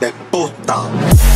de puta.